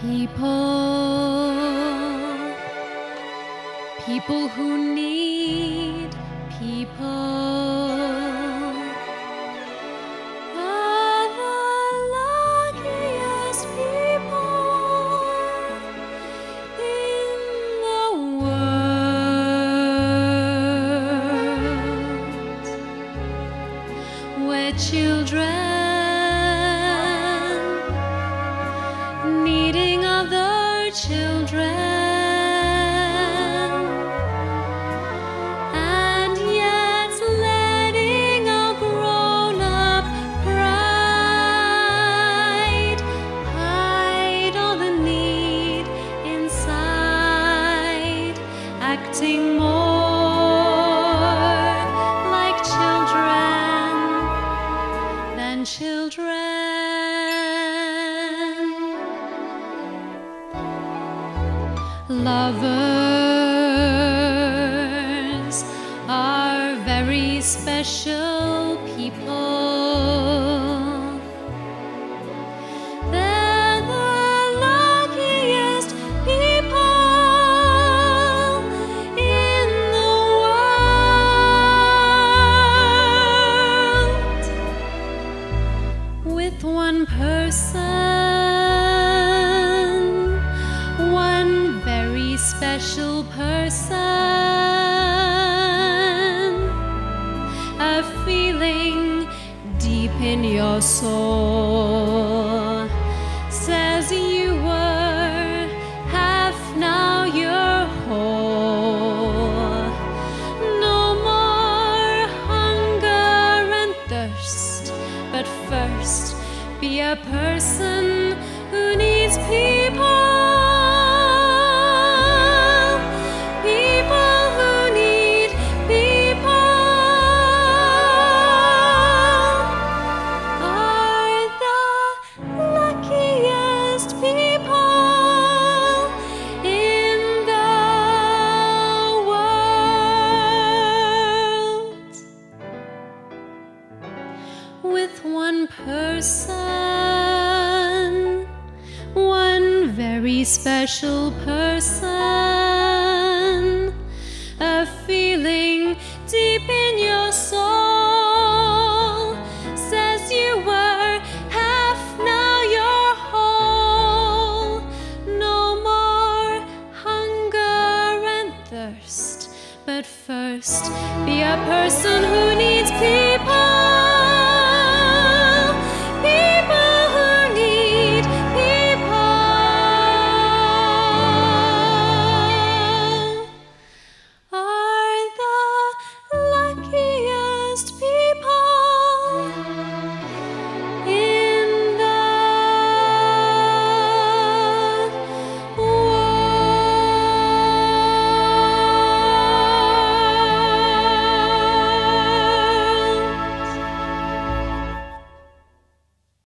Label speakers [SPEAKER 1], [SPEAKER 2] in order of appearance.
[SPEAKER 1] People, people who need people. Are children Lovers are very special people. Soul says you were half, now you're whole. No more hunger and thirst, but first be a person who needs. People one person, one very special person, a feeling deep in your soul says you were half, now you're whole. No more hunger and thirst, but first be a person who needs people.